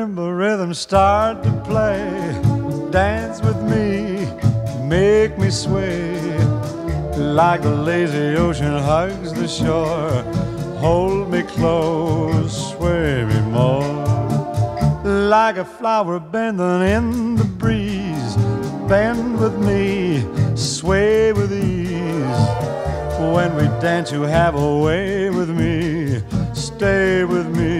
Marimba rhythms start to play, dance with me, make me sway. Like the lazy ocean hugs the shore, hold me close, sway me more. Like a flower bending in the breeze, bend with me, sway with ease. When we dance, you have a way with me, stay with me,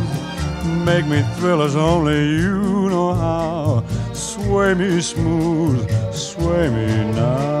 Make me thrill as only you know how. Sway me smooth, sway me now.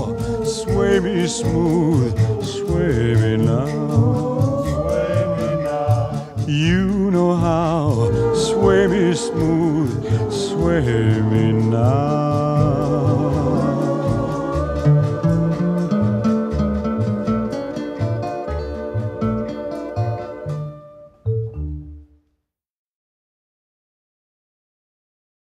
me smooth, sway me now. Sway me now. You know how, sway me smooth, sway me